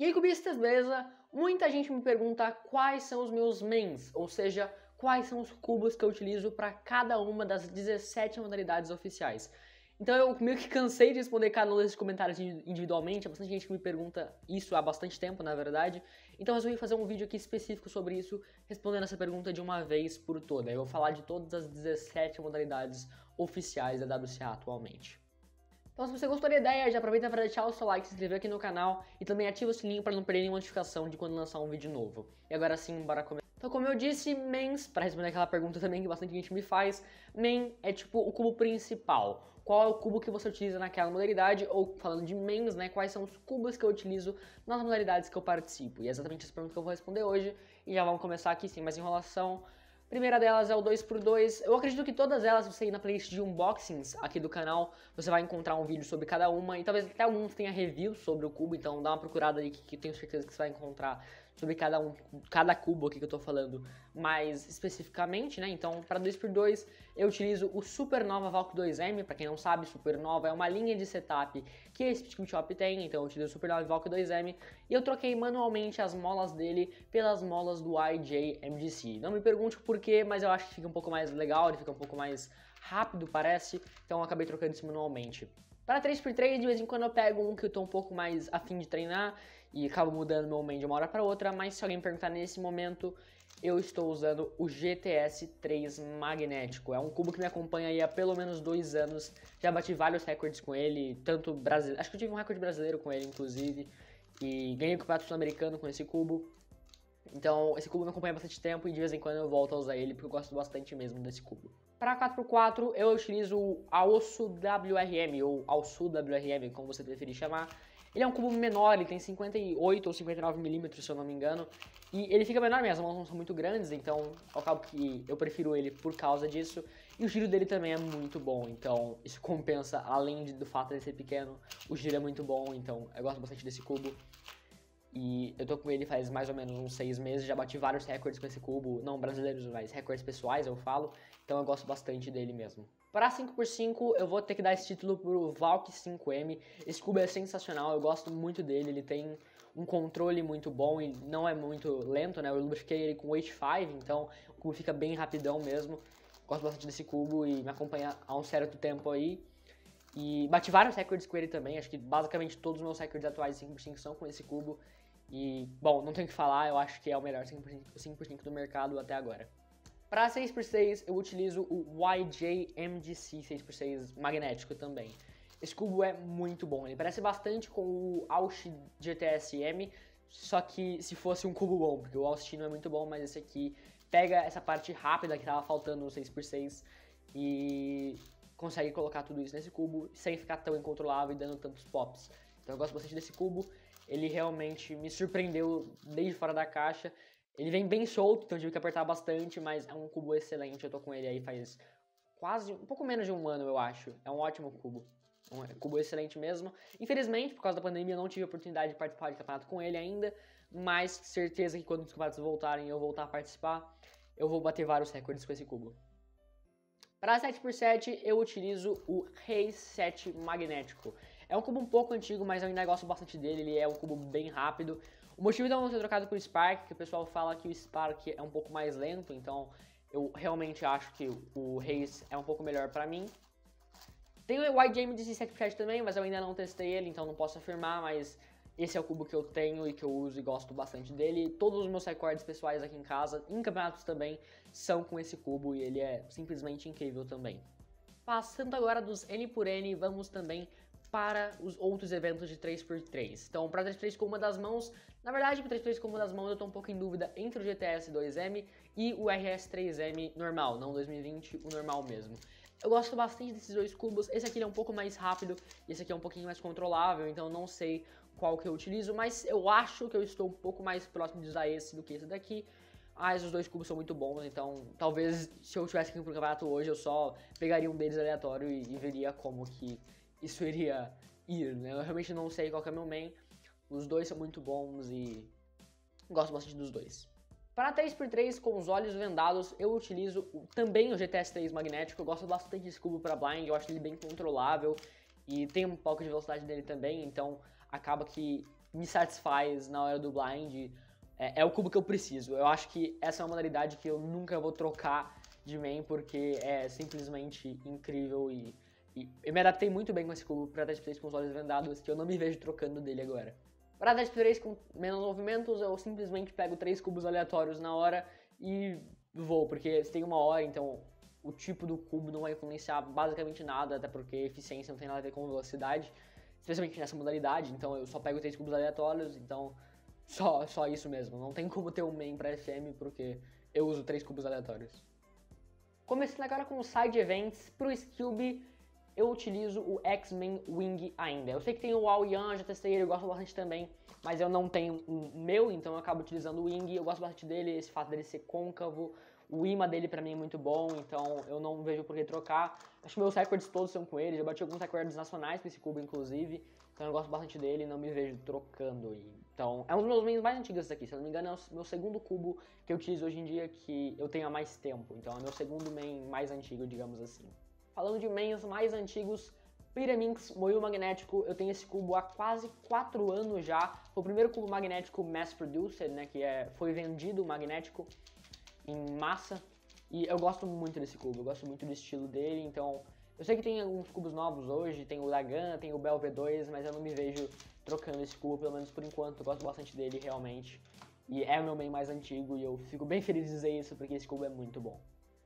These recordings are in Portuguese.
E aí, cubistas, beleza? Muita gente me pergunta quais são os meus mains, ou seja, quais são os cubos que eu utilizo para cada uma das 17 modalidades oficiais. Então eu meio que cansei de responder cada um desses comentários individualmente, há bastante gente que me pergunta isso há bastante tempo, na verdade. Então eu resolvi fazer um vídeo aqui específico sobre isso, respondendo essa pergunta de uma vez por toda. Eu vou falar de todas as 17 modalidades oficiais da WCA atualmente. Então se você gostou da ideia, já aproveita para deixar o seu like, se inscrever aqui no canal e também ativa o sininho para não perder nenhuma notificação de quando lançar um vídeo novo. E agora sim, bora começar. Então, como eu disse, mains, para responder aquela pergunta também que bastante gente me faz, main é tipo o cubo principal. Qual é o cubo que você utiliza naquela modalidade? Ou falando de mains, né? Quais são os cubos que eu utilizo nas modalidades que eu participo? E é exatamente essa pergunta que eu vou responder hoje. E já vamos começar aqui sem mais enrolação primeira delas é o 2x2. Eu acredito que todas elas, você ir na playlist de unboxings aqui do canal, você vai encontrar um vídeo sobre cada uma e talvez até alguns tenha review sobre o cubo, então dá uma procurada aí que, que tenho certeza que você vai encontrar sobre cada um, cada cubo aqui que eu tô falando mais especificamente, né? Então, para 2x2, eu utilizo o Supernova Valk 2M, para quem não sabe, Supernova é uma linha de setup que esse Speed Shop tem, então eu utilizo o Supernova Valk 2M e eu troquei manualmente as molas dele pelas molas do IJ MGC. Não me pergunte por quê, mas eu acho que fica um pouco mais legal, ele fica um pouco mais rápido, parece, então eu acabei trocando isso manualmente. Para 3x3, de vez em quando eu pego um que eu tô um pouco mais afim de treinar e acabo mudando meu main de uma hora para outra, mas se alguém me perguntar nesse momento, eu estou usando o GTS 3 magnético. É um cubo que me acompanha aí há pelo menos dois anos. Já bati vários recordes com ele, tanto brasileiro. Acho que eu tive um recorde brasileiro com ele, inclusive. E ganhei o campeonato sul-americano com esse cubo. Então, esse cubo me acompanha bastante tempo e de vez em quando eu volto a usar ele porque eu gosto bastante mesmo desse cubo. Para 4x4 eu utilizo o Aosu WRM ou Aosu WRM, como você preferir chamar. Ele é um cubo menor, ele tem 58 ou 59 milímetros, se eu não me engano. E ele fica menor mesmo, as mãos não são muito grandes, então ao cabo que eu prefiro ele por causa disso. E o giro dele também é muito bom, então isso compensa, além do fato de ser pequeno, o giro é muito bom, então eu gosto bastante desse cubo. E eu tô com ele faz mais ou menos uns seis meses, já bati vários recordes com esse cubo, não brasileiros, mas recordes pessoais eu falo, então eu gosto bastante dele mesmo. Para 5x5 eu vou ter que dar esse título pro Valk 5M, esse cubo é sensacional, eu gosto muito dele, ele tem um controle muito bom e não é muito lento, né, eu lubrifiquei ele com H5, então o cubo fica bem rapidão mesmo, gosto bastante desse cubo e me acompanha há um certo tempo aí. E bati vários recordes com ele também, acho que basicamente todos os meus recordes atuais de 5x5 são com esse cubo. E, bom, não tenho que falar, eu acho que é o melhor 5x5 do mercado até agora. Para 6x6, eu utilizo o YJ MGC 6x6 magnético também. Esse cubo é muito bom, ele parece bastante com o Ausch GTS-M, só que se fosse um cubo bom, porque o Austin é muito bom, mas esse aqui pega essa parte rápida que tava faltando no 6x6 e consegue colocar tudo isso nesse cubo sem ficar tão incontrolável e dando tantos pops. Então eu gosto bastante desse cubo ele realmente me surpreendeu desde fora da caixa. Ele vem bem solto, então tive que apertar bastante, mas é um cubo excelente. Eu tô com ele aí faz quase um pouco menos de um ano, eu acho. É um ótimo cubo. Um cubo excelente mesmo. Infelizmente, por causa da pandemia, eu não tive a oportunidade de participar de campeonato com ele ainda, mas certeza que quando os campeonatos voltarem eu voltar a participar, eu vou bater vários recordes com esse cubo. Para 7x7, eu utilizo o Rei 7 magnético. É um cubo um pouco antigo, mas eu ainda gosto bastante dele, ele é um cubo bem rápido. O motivo de eu não ter trocado por Spark, que o pessoal fala que o Spark é um pouco mais lento, então eu realmente acho que o Reis é um pouco melhor pra mim. Tem o Game 17 também, mas eu ainda não testei ele, então não posso afirmar, mas esse é o cubo que eu tenho e que eu uso e gosto bastante dele. Todos os meus recordes pessoais aqui em casa, em campeonatos também, são com esse cubo e ele é simplesmente incrível também. Passando agora dos N por N, vamos também para os outros eventos de 3x3. Então, para 3x3 com uma das mãos, na verdade, para 3x3 com uma das mãos eu estou um pouco em dúvida entre o GTS 2M e o RS 3M normal, não 2020, o normal mesmo. Eu gosto bastante desses dois cubos, esse aqui é um pouco mais rápido, esse aqui é um pouquinho mais controlável, então não sei qual que eu utilizo, mas eu acho que eu estou um pouco mais próximo de usar esse do que esse daqui. Mas os dois cubos são muito bons, então talvez se eu tivesse aqui pro campeonato hoje eu só pegaria um deles aleatório e, e veria como que isso iria ir, né? Eu realmente não sei qual é meu main. Os dois são muito bons e gosto bastante dos dois. Para 3x3 com os olhos vendados, eu utilizo também o GTS 3 magnético. Eu gosto bastante desse cubo para blind, eu acho ele bem controlável e tem um pouco de velocidade dele também, então acaba que me satisfaz na hora do blind. É, é, o cubo que eu preciso. Eu acho que essa é uma modalidade que eu nunca vou trocar de main, porque é simplesmente incrível e, e eu me adaptei muito bem com esse cubo para Dead Place com os olhos vendados, que eu não me vejo trocando dele agora. Para Dead Place com menos movimentos, eu simplesmente pego três cubos aleatórios na hora e vou, porque você tem uma hora, então o tipo do cubo não vai influenciar basicamente nada, até porque eficiência não tem nada a ver com velocidade, especialmente nessa modalidade, então eu só pego três cubos aleatórios, então só, só isso mesmo. Não tem como ter um main para FM, porque eu uso três cubos aleatórios. Começando agora com o Side Events, pro Skillby eu utilizo o X-Men Wing ainda. Eu sei que tem o Ao Yan, já testei ele, eu gosto bastante também, mas eu não tenho um meu, então eu acabo utilizando o Wing, eu gosto bastante dele, esse fato dele ser côncavo, o imã dele pra mim é muito bom, então eu não vejo por que trocar. Acho que meus recordes todos são com ele, já bati alguns recordes nacionais com esse cubo, inclusive, então eu gosto bastante dele e não me vejo trocando. Então, é um dos meus mais antigos esse aqui, se eu não me engano é o meu segundo cubo que eu utilizo hoje em dia que eu tenho há mais tempo, então é meu segundo main mais antigo, digamos assim. Falando de mains mais antigos, Pyraminx Moil Magnético, eu tenho esse cubo há quase 4 anos já. Foi o primeiro cubo magnético mass produced, né, que é, foi vendido magnético em massa. E eu gosto muito desse cubo, eu gosto muito do estilo dele, então eu sei que tem alguns cubos novos hoje, tem o Dagan, tem o Bell V2, mas eu não me vejo trocando esse cubo, pelo menos por enquanto, eu gosto bastante dele realmente. E é o meu main mais antigo e eu fico bem feliz de dizer isso porque esse cubo é muito bom.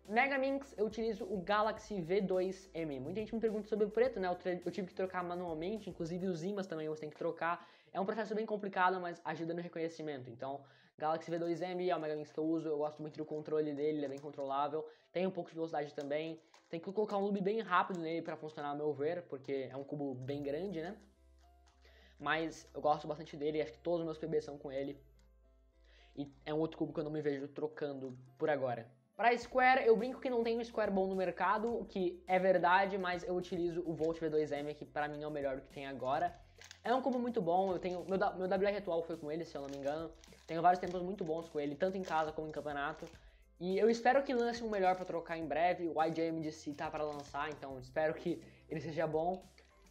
Mega Minx, eu utilizo o Galaxy V2M. Muita gente me pergunta sobre o preto, né? Eu, tive que trocar manualmente, inclusive os ímãs também você tem que trocar. É um processo bem complicado, mas ajuda no reconhecimento. Então, Galaxy V2M é o Mega Minx que eu uso, eu gosto muito do controle dele, ele é bem controlável. Tem um pouco de velocidade também. Tem que colocar um loop bem rápido nele para funcionar, ao meu ver, porque é um cubo bem grande, né? Mas eu gosto bastante dele, acho que todos os meus PBs são com ele. E é um outro cubo que eu não me vejo trocando por agora. Para Square, eu brinco que não tem um Square bom no mercado, o que é verdade, mas eu utilizo o Volt V2M, que para mim é o melhor que tem agora. É um cubo muito bom, eu tenho meu, meu WR atual foi com ele, se eu não me engano. Tenho vários tempos muito bons com ele, tanto em casa como em campeonato. E eu espero que lance um melhor para trocar em breve. O IJMDC tá para lançar, então espero que ele seja bom.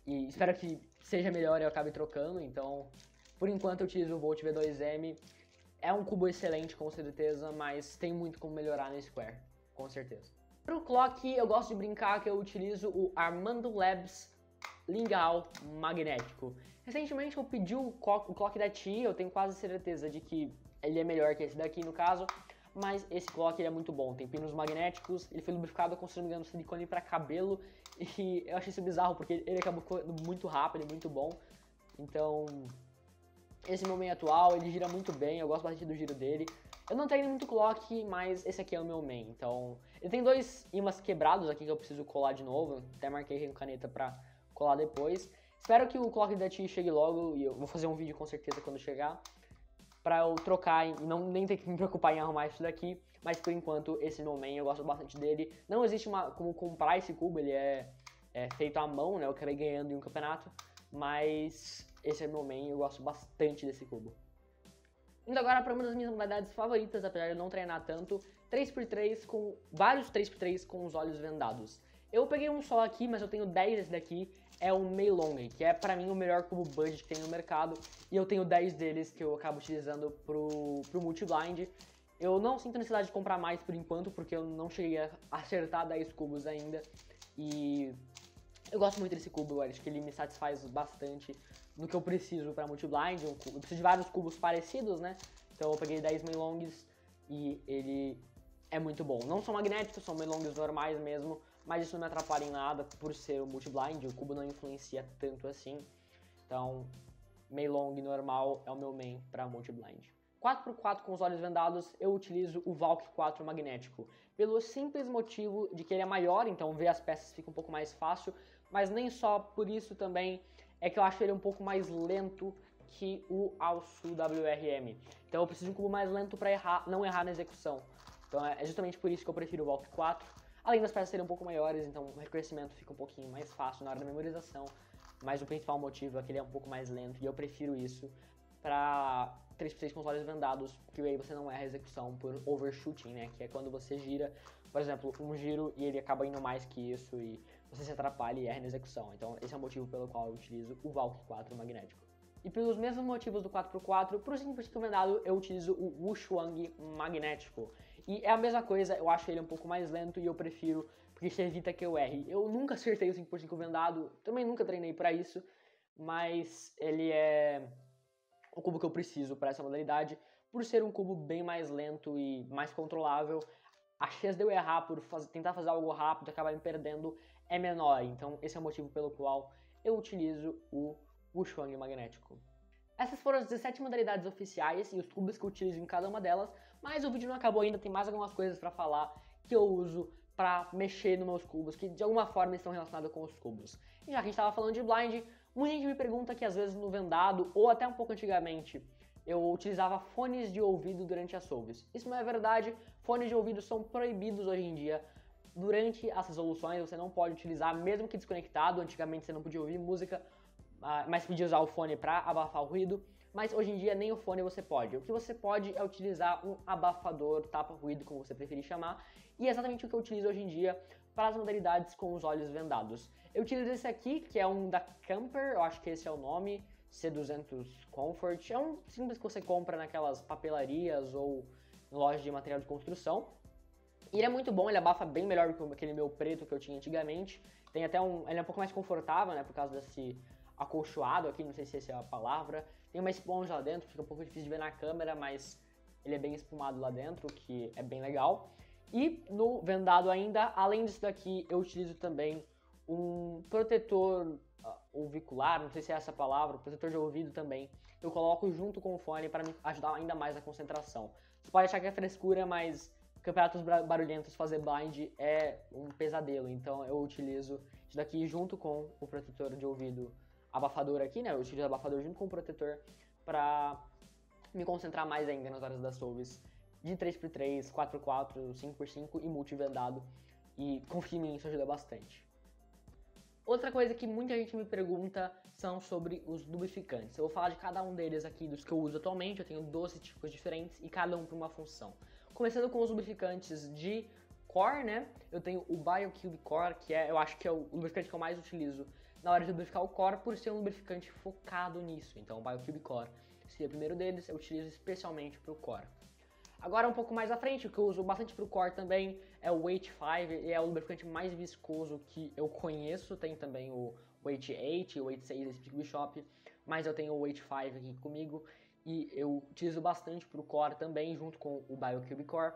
E espero que seja melhor e eu acabe trocando. Então, por enquanto eu utilizo o Volt V2M é um cubo excelente, com certeza, mas tem muito como melhorar no Square, com certeza. Para o Clock, eu gosto de brincar que eu utilizo o Armando Labs Lingal Magnético. Recentemente eu pedi o clock, da TI, eu tenho quase certeza de que ele é melhor que esse daqui no caso, mas esse clock é muito bom, tem pinos magnéticos, ele foi lubrificado com, se não me engano, silicone para cabelo, e eu achei isso bizarro porque ele acabou muito rápido e muito bom, então esse meu main atual, ele gira muito bem, eu gosto bastante do giro dele. Eu não tenho muito clock, mas esse aqui é o meu main, então... Ele tem dois imãs quebrados aqui que eu preciso colar de novo, até marquei com caneta pra colar depois. Espero que o clock da T chegue logo, e eu vou fazer um vídeo com certeza quando chegar, pra eu trocar e não nem ter que me preocupar em arrumar isso daqui. Mas por enquanto, esse meu main, eu gosto bastante dele. Não existe uma, como comprar esse cubo, ele é, é feito à mão, né, eu acabei ganhando em um campeonato. Mas esse é meu main, eu gosto bastante desse cubo. Indo agora para uma das minhas modalidades favoritas, apesar de eu não treinar tanto, 3x3 com vários 3x3 com os olhos vendados. Eu peguei um só aqui, mas eu tenho 10 desse daqui, é o Meilong, que é para mim o melhor cubo budget que tem no mercado, e eu tenho 10 deles que eu acabo utilizando pro, pro multi-blind. Eu não sinto necessidade de comprar mais por enquanto, porque eu não cheguei a acertar 10 cubos ainda, e eu gosto muito desse cubo, eu acho que ele me satisfaz bastante no que eu preciso para multi-blind. Eu preciso de vários cubos parecidos, né? Então eu peguei 10 Maylongs e ele é muito bom. Não são magnéticos, são Maylongs normais mesmo, mas isso não me atrapalha em nada por ser o multi-blind, o cubo não influencia tanto assim. Então, Maylong normal é o meu main para multi-blind. 4x4 com os olhos vendados, eu utilizo o Valk 4 magnético, pelo simples motivo de que ele é maior, então ver as peças fica um pouco mais fácil, mas nem só por isso também é que eu acho ele um pouco mais lento que o Alsu WRM. Então eu preciso de um cubo mais lento para errar, não errar na execução. Então é justamente por isso que eu prefiro o Valk 4. Além das peças serem um pouco maiores, então o reconhecimento fica um pouquinho mais fácil na hora da memorização. Mas o principal motivo é que ele é um pouco mais lento e eu prefiro isso para 3x6 com os olhos vendados, que aí você não erra a execução por overshooting, né? Que é quando você gira, por exemplo, um giro e ele acaba indo mais que isso e você se atrapalha e erra na execução. Então esse é o motivo pelo qual eu utilizo o Valk 4 magnético. E pelos mesmos motivos do 4x4, para o 5x5 vendado eu utilizo o Wushuang magnético. E é a mesma coisa, eu acho ele um pouco mais lento e eu prefiro, porque isso evita que eu erre. Eu nunca acertei o 5x5 vendado, também nunca treinei para isso, mas ele é o cubo que eu preciso para essa modalidade. Por ser um cubo bem mais lento e mais controlável, a chance de eu errar por fazer, tentar fazer algo rápido e acabar me perdendo é menor. Então esse é o motivo pelo qual eu utilizo o Wushuang magnético. Essas foram as 17 modalidades oficiais e os cubos que eu utilizo em cada uma delas, mas o vídeo não acabou ainda, tem mais algumas coisas para falar que eu uso para mexer nos meus cubos, que de alguma forma estão relacionadas com os cubos. E já que a gente estava falando de blind, muita gente me pergunta que às vezes no vendado, ou até um pouco antigamente, eu utilizava fones de ouvido durante as solves. Isso não é verdade, fones de ouvido são proibidos hoje em dia. Durante as resoluções você não pode utilizar, mesmo que desconectado, antigamente você não podia ouvir música, ah, mas podia usar o fone para abafar o ruído mas hoje em dia nem o fone você pode. O que você pode é utilizar um abafador, tapa-ruído, como você preferir chamar, e é exatamente o que eu utilizo hoje em dia para as modalidades com os olhos vendados. Eu utilizo esse aqui, que é um da Camper, eu acho que esse é o nome, C200 Comfort. É um simples que você compra naquelas papelarias ou lojas de material de construção. Ele é muito bom, ele abafa bem melhor do que aquele meu preto que eu tinha antigamente. Tem até um, ele é um pouco mais confortável, né, por causa desse acolchoado aqui, não sei se essa é a palavra. Tem uma esponja lá dentro, fica um pouco difícil de ver na câmera, mas ele é bem espumado lá dentro, que é bem legal. E no vendado ainda, além disso daqui, eu utilizo também um protetor uh, ouvicular, não sei se é essa palavra, protetor de ouvido também. Eu coloco junto com o fone para me ajudar ainda mais na concentração. Você pode achar que é frescura, mas campeonatos barulhentos fazer blind é um pesadelo, então eu utilizo isso daqui junto com o protetor de ouvido abafador aqui, né? Eu utilizo abafador junto com o protetor para me concentrar mais ainda nas horas das solves de 3x3, 4x4, 5x5 e multivendado. E confia em mim, isso ajuda bastante. Outra coisa que muita gente me pergunta são sobre os lubrificantes. Eu vou falar de cada um deles aqui, dos que eu uso atualmente. Eu tenho 12 tipos diferentes e cada um para uma função. Começando com os lubrificantes de core, né? Eu tenho o BioCube Core, que é, eu acho que é o lubrificante que eu mais utilizo na hora de lubrificar o core por ser um lubrificante focado nisso. Então o BioCube Core seria o primeiro deles, eu utilizo especialmente para o core. Agora um pouco mais à frente, o que eu uso bastante para o core também é o Weight 5, é o lubrificante mais viscoso que eu conheço, tem também o Weight 8 e o Weight 6 desse Bishop, mas eu tenho o Weight 5 aqui comigo e eu utilizo bastante para o core também, junto com o BioCube Core.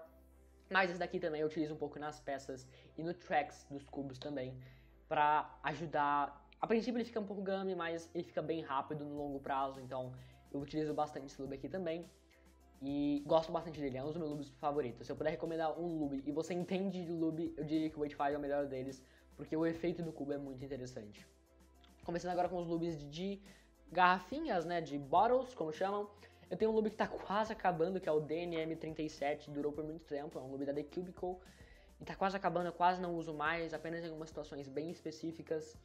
Mas esse daqui também eu utilizo um pouco nas peças e no tracks dos cubos também, para ajudar a princípio ele fica um pouco game, mas ele fica bem rápido no longo prazo, então eu utilizo bastante esse lube aqui também. E gosto bastante dele, é um dos meus lubes favoritos. Se eu puder recomendar um lube e você entende de lube, eu diria que o Weight 5 é o melhor deles, porque o efeito do cubo é muito interessante. Começando agora com os lubes de garrafinhas, né, de bottles, como chamam. Eu tenho um lube que está quase acabando, que é o DNM37, durou por muito tempo, é um lube da The Cubicle. E tá quase acabando, eu quase não uso mais, apenas em algumas situações bem específicas.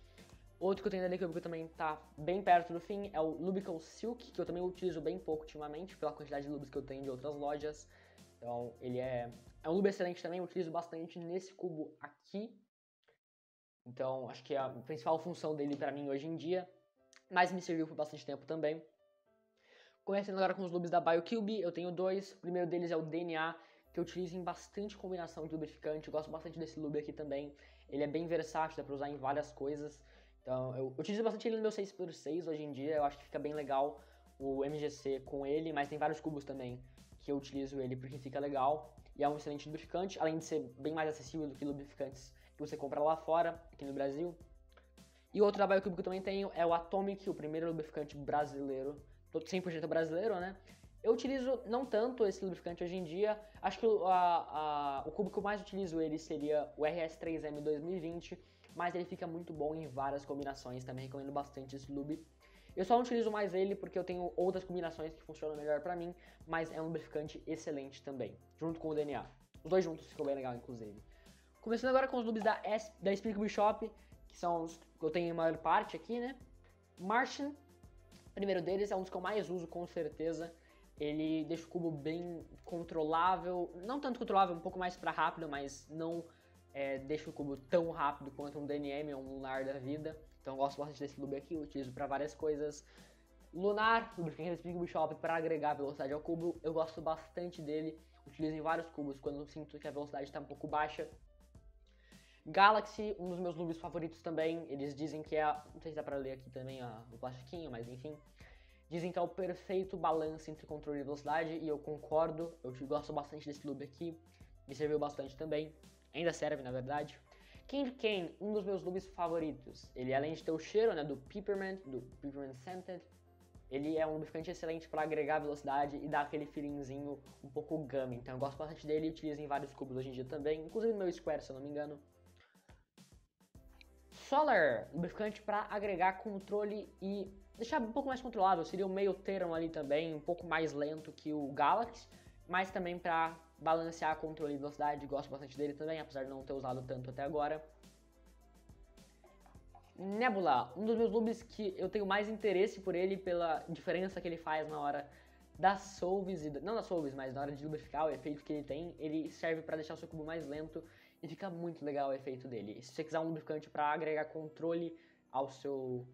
Outro que eu tenho da Liquid que também tá bem perto do fim é o Lubical Silk, que eu também utilizo bem pouco ultimamente, pela quantidade de lubes que eu tenho de outras lojas. Então, ele é, é um lube excelente também, eu utilizo bastante nesse cubo aqui. Então, acho que é a principal função dele para mim hoje em dia, mas me serviu por bastante tempo também. Começando agora com os lubes da BioCube, eu tenho dois. O primeiro deles é o DNA, que eu utilizo em bastante combinação de lubrificante. Eu gosto bastante desse lube aqui também. Ele é bem versátil, dá pra usar em várias coisas. Então, eu utilizo bastante ele no meu 6x6 hoje em dia, eu acho que fica bem legal o MGC com ele, mas tem vários cubos também que eu utilizo ele porque fica legal e é um excelente lubrificante, além de ser bem mais acessível do que lubrificantes que você compra lá fora, aqui no Brasil. E outro BioCube que eu também tenho é o Atomic, o primeiro lubrificante brasileiro, 100% brasileiro, né? Eu utilizo não tanto esse lubrificante hoje em dia, acho que a, a, o cubo que eu mais utilizo ele seria o RS3M 2020, mas ele fica muito bom em várias combinações, também recomendo bastante esse lube. Eu só não utilizo mais ele porque eu tenho outras combinações que funcionam melhor para mim, mas é um lubrificante excelente também, junto com o DNA. Os dois juntos ficou bem legal, inclusive. Começando agora com os lubes da, S, da Speak Shop, que são os que eu tenho em maior parte aqui, né? Martian, primeiro deles, é um dos que eu mais uso, com certeza. Ele deixa o cubo bem controlável, não tanto controlável, um pouco mais para rápido, mas não é, deixa o cubo tão rápido quanto um DNM ou um lunar da vida. Então eu gosto bastante desse lube aqui, eu utilizo para várias coisas. Lunar, lubrificante da Speed Cube Shop para agregar velocidade ao cubo. Eu gosto bastante dele, utilizo em vários cubos quando eu sinto que a velocidade está um pouco baixa. Galaxy, um dos meus lubes favoritos também. Eles dizem que é. Não sei se dá pra ler aqui também o plastiquinho, mas enfim. Dizem que é o perfeito balanço entre controle e velocidade, e eu concordo. Eu gosto bastante desse lube aqui. Me serviu bastante também. Ainda serve, na verdade. Candy Cane, um dos meus lubes favoritos. Ele, além de ter o cheiro né, do Peppermint, do Peppermint Scented, ele é um lubrificante excelente para agregar velocidade e dar aquele feelingzinho um pouco gummy. Então eu gosto bastante dele e utilizo em vários cubos hoje em dia também, inclusive no meu Square, se eu não me engano. Solar, lubrificante para agregar controle e deixar um pouco mais controlável. Seria o meio termo ali também, um pouco mais lento que o Galaxy, mas também para balancear controle e velocidade. Gosto bastante dele também, apesar de não ter usado tanto até agora. Nebula, um dos meus lubes que eu tenho mais interesse por ele pela diferença que ele faz na hora das solves, não das solves, mas na hora de lubrificar, o efeito que ele tem, ele serve para deixar o seu cubo mais lento e fica muito legal o efeito dele. se você quiser um lubrificante para agregar controle ao seu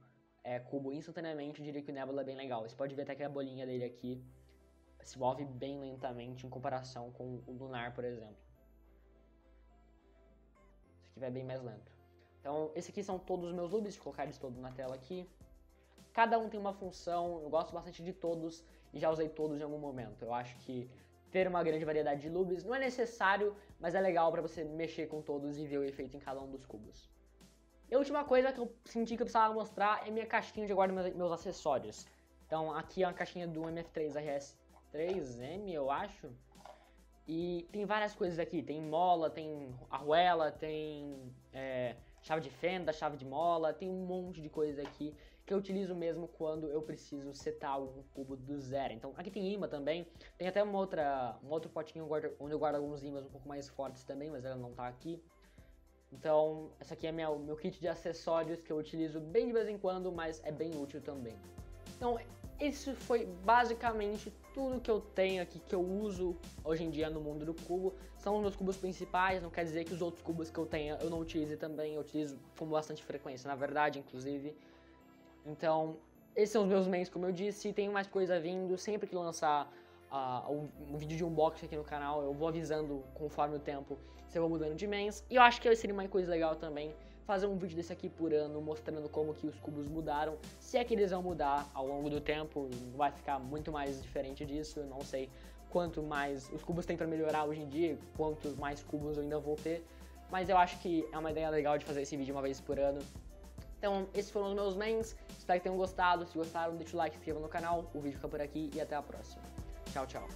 é, cubo instantaneamente, eu diria que o Nebula é bem legal. Você pode ver até que a bolinha dele aqui se move bem lentamente em comparação com o Lunar, por exemplo. Esse aqui vai bem mais lento. Então, esses aqui são todos os meus lubes, vou colocar eles todos na tela aqui. Cada um tem uma função, eu gosto bastante de todos e já usei todos em algum momento. Eu acho que ter uma grande variedade de lubes não é necessário, mas é legal para você mexer com todos e ver o efeito em cada um dos cubos. E a última coisa que eu senti que eu precisava mostrar é minha caixinha de guarda meus acessórios. Então aqui é uma caixinha do MF3 RS3M, eu acho. E tem várias coisas aqui, tem mola, tem arruela, tem é, chave de fenda, chave de mola, tem um monte de coisa aqui que eu utilizo mesmo quando eu preciso setar algum cubo do zero. Então aqui tem imã também, tem até uma outra, um outro potinho onde eu guardo alguns imãs um pouco mais fortes também, mas ela não tá aqui. Então essa aqui é meu, meu kit de acessórios que eu utilizo bem de vez em quando, mas é bem útil também. Então isso foi basicamente tudo que eu tenho aqui, que eu uso hoje em dia no mundo do cubo. São os meus cubos principais, não quer dizer que os outros cubos que eu tenha eu não utilize também, eu utilizo com bastante frequência, na verdade, inclusive. Então, esses são os meus mains, como eu disse, tem mais coisa vindo, sempre que lançar uh, um, um, vídeo de unboxing aqui no canal, eu vou avisando conforme o tempo se eu vou mudando de mains. E eu acho que seria uma coisa legal também fazer um vídeo desse aqui por ano, mostrando como que os cubos mudaram, se é que eles vão mudar ao longo do tempo, vai ficar muito mais diferente disso, eu não sei quanto mais os cubos têm para melhorar hoje em dia, quantos mais cubos eu ainda vou ter, mas eu acho que é uma ideia legal de fazer esse vídeo uma vez por ano. Então, esses foram os meus mains, espero que tenham gostado, se gostaram, deixa o like, se inscreva no canal, o vídeo fica por aqui e até a próxima. Tchau, tchau.